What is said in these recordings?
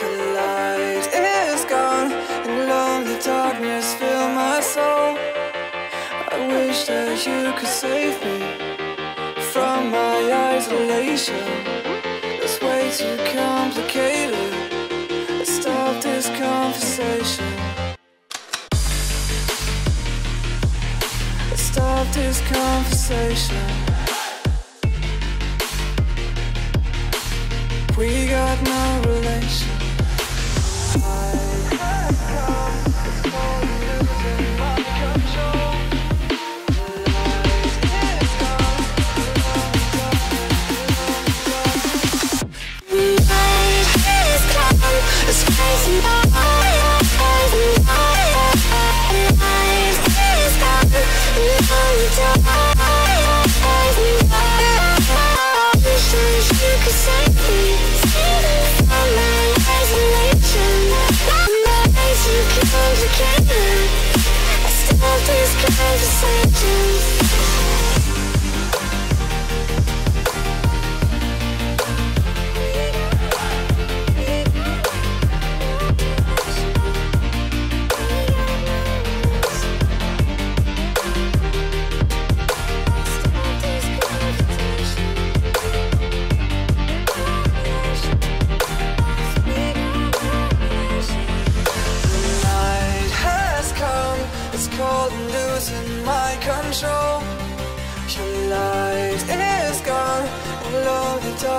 Your light is gone, and lonely darkness fill my soul. I wish that you could save me from my isolation. It's way too complicated. Let's stop this conversation. Stop this conversation. We got no relation.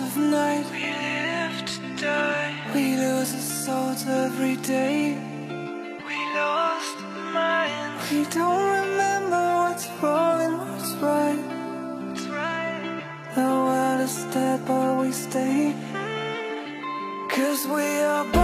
of night. We live to die. We lose our souls every day. We lost our minds. We don't stay. Cause we are